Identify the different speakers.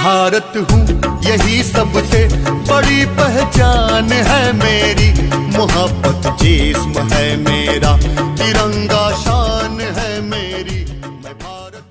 Speaker 1: भारत हूँ, यही सबसे बड़ी पहचान है मेरी। मोहब्बत जिस्म है मेरा, तिरंगा शान है मेरी। मैं भारत